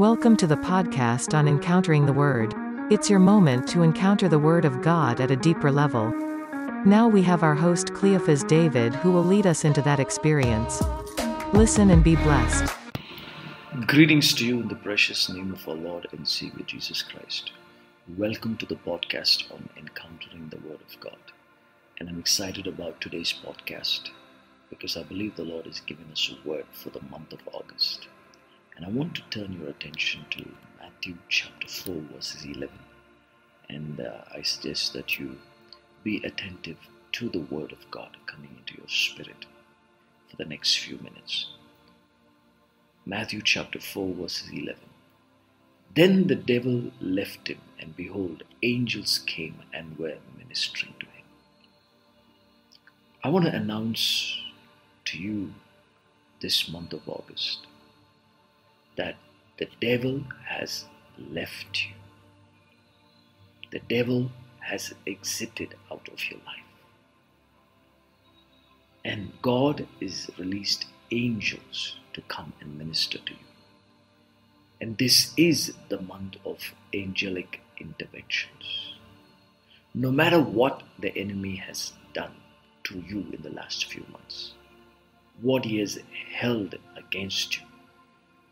Welcome to the podcast on Encountering the Word. It's your moment to encounter the Word of God at a deeper level. Now we have our host Cleophas David who will lead us into that experience. Listen and be blessed. Greetings to you in the precious name of our Lord and Savior Jesus Christ. Welcome to the podcast on Encountering the Word of God. And I'm excited about today's podcast because I believe the Lord has given us a word for the month of August. And I want to turn your attention to Matthew chapter 4, verses 11. And uh, I suggest that you be attentive to the Word of God coming into your spirit for the next few minutes. Matthew chapter 4, verses 11. Then the devil left him, and behold, angels came and were ministering to him. I want to announce to you this month of August the devil has left you. The devil has exited out of your life. And God is released angels to come and minister to you. And this is the month of angelic interventions. No matter what the enemy has done to you in the last few months, what he has held against you,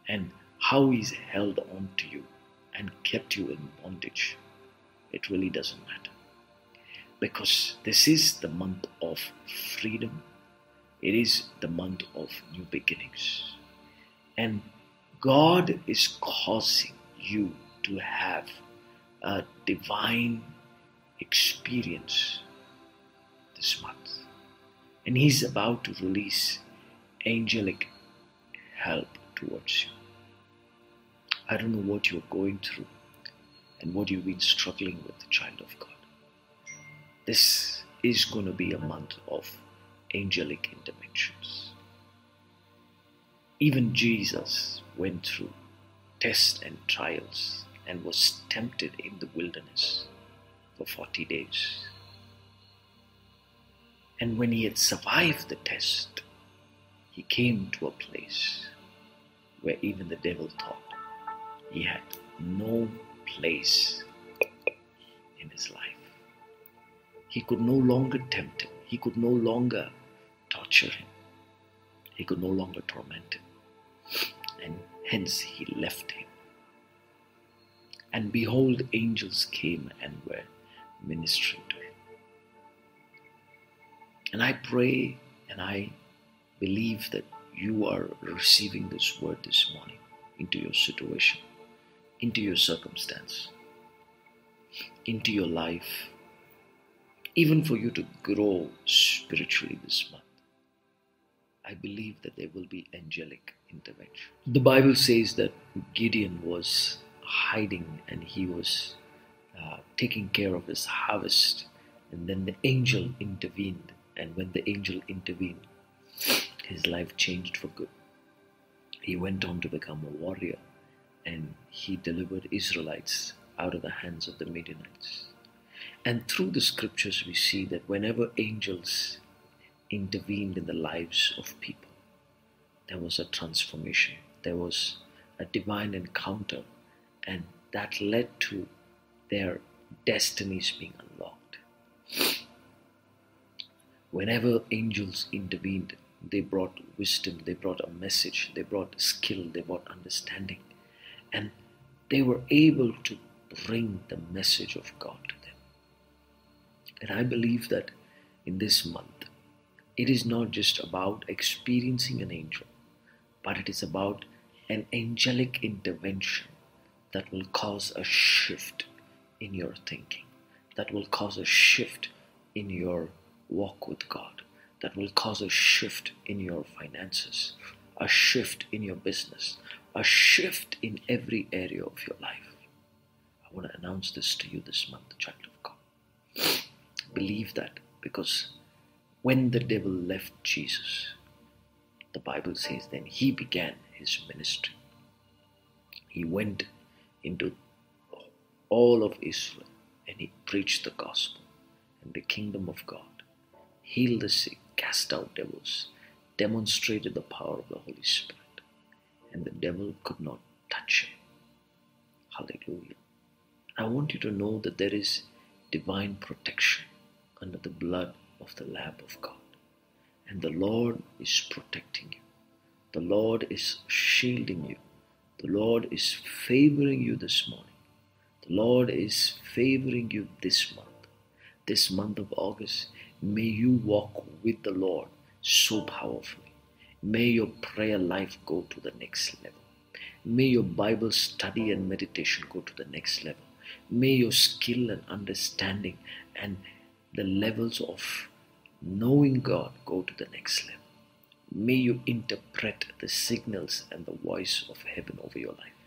and how he's held on to you and kept you in bondage, it really doesn't matter. Because this is the month of freedom, it is the month of new beginnings. And God is causing you to have a divine experience this month. And He's about to release angelic help towards you. I don't know what you're going through and what you've been struggling with, child of God. This is going to be a month of angelic interventions. Even Jesus went through tests and trials and was tempted in the wilderness for 40 days. And when he had survived the test, he came to a place where even the devil thought he had no place in his life. He could no longer tempt him, he could no longer torture him, he could no longer torment him, and hence he left him. And behold, angels came and were ministering to him. And I pray and I believe that you are receiving this word this morning into your situation into your circumstance, into your life, even for you to grow spiritually this month. I believe that there will be angelic intervention. The Bible says that Gideon was hiding and he was uh, taking care of his harvest, and then the angel intervened. And when the angel intervened, his life changed for good. He went on to become a warrior and he delivered Israelites out of the hands of the Midianites. And through the scriptures, we see that whenever angels intervened in the lives of people, there was a transformation, there was a divine encounter, and that led to their destinies being unlocked. Whenever angels intervened, they brought wisdom, they brought a message, they brought skill, they brought understanding and they were able to bring the message of God to them. And I believe that in this month, it is not just about experiencing an angel, but it is about an angelic intervention that will cause a shift in your thinking, that will cause a shift in your walk with God, that will cause a shift in your finances, a shift in your business, a shift in every area of your life. I want to announce this to you this month, child of God. Believe that because when the devil left Jesus, the Bible says then he began his ministry. He went into all of Israel and he preached the gospel and the kingdom of God, healed the sick, cast out devils, demonstrated the power of the Holy Spirit and the devil could not touch him Hallelujah. I want you to know that there is divine protection under the blood of the Lamb of God. And the Lord is protecting you. The Lord is shielding you. The Lord is favoring you this morning. The Lord is favoring you this month. This month of August, may you walk with the Lord so powerfully. May your prayer life go to the next level. May your Bible study and meditation go to the next level. May your skill and understanding and the levels of knowing God go to the next level. May you interpret the signals and the voice of heaven over your life.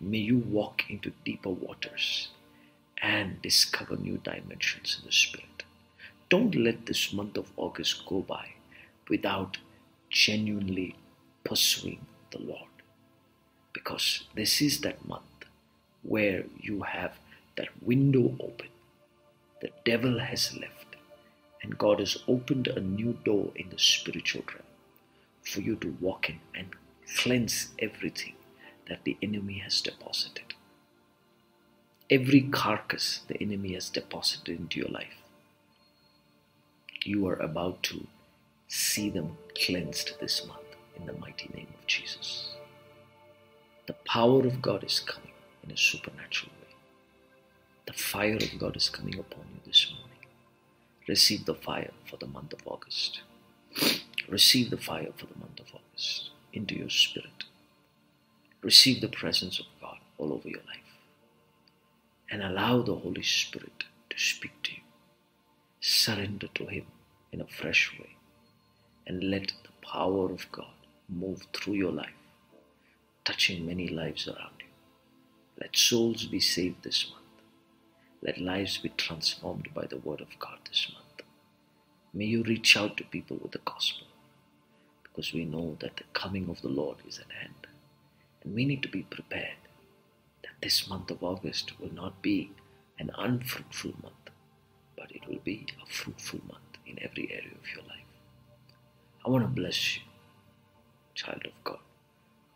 May you walk into deeper waters and discover new dimensions in the Spirit. Don't let this month of August go by without genuinely pursuing the Lord. Because this is that month where you have that window open. The devil has left, and God has opened a new door in the spiritual realm for you to walk in and cleanse everything that the enemy has deposited. Every carcass the enemy has deposited into your life, you are about to see them cleansed this month in the mighty name of Jesus. The power of God is coming in a supernatural way. The fire of God is coming upon you this morning. Receive the fire for the month of August. Receive the fire for the month of August into your spirit. Receive the presence of God all over your life. And allow the Holy Spirit to speak to you. Surrender to Him in a fresh way. And let the power of God move through your life, touching many lives around you. Let souls be saved this month. Let lives be transformed by the Word of God this month. May you reach out to people with the gospel because we know that the coming of the Lord is at hand. And we need to be prepared that this month of August will not be an unfruitful month, but it will be a fruitful month in every area of your life. I want to bless you, child of God.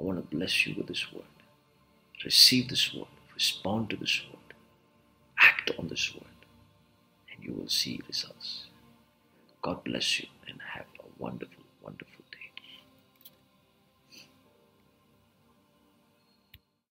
I want to bless you with this word. Receive this word, respond to this word, act on this word, and you will see results. God bless you and have a wonderful, wonderful